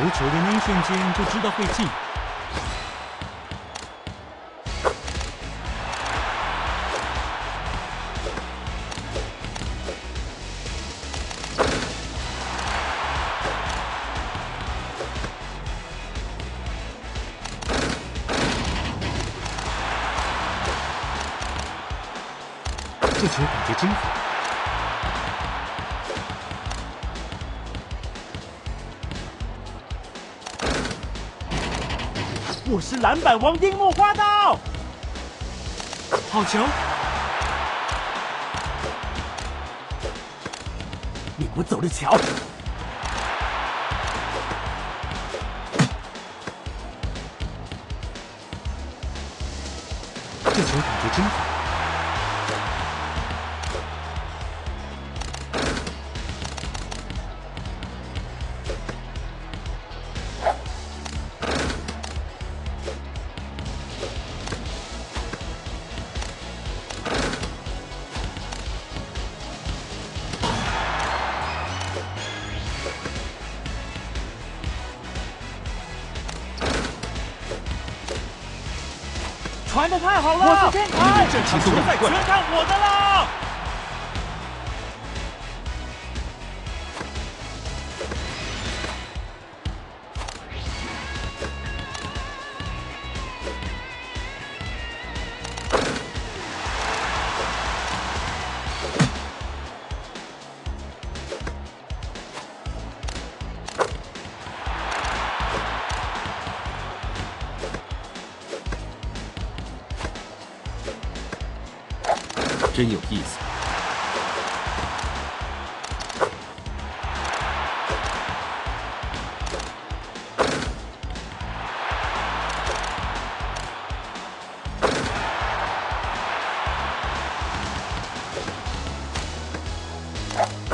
投球的那一瞬间就知道会进。这球感觉真好。我是篮板王樱木花道，好球！你不走着瞧。这球感觉真好。传的太好了！我是天才，这场比赛全看我的了！真有意思。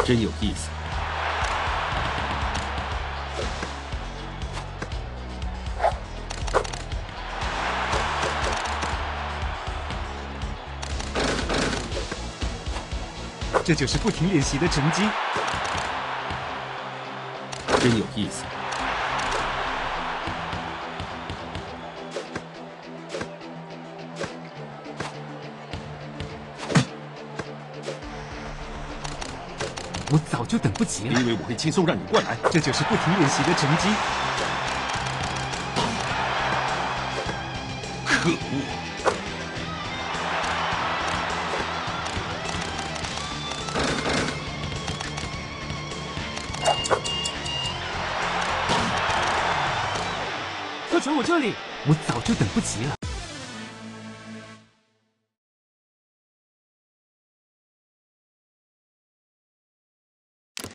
真有意思。这就是不停练习的成绩。真有意思。我早就等不及了。你以为我会轻松让你过来。这就是不停练习的成绩。可恶！快传我这里！我早就等不及了。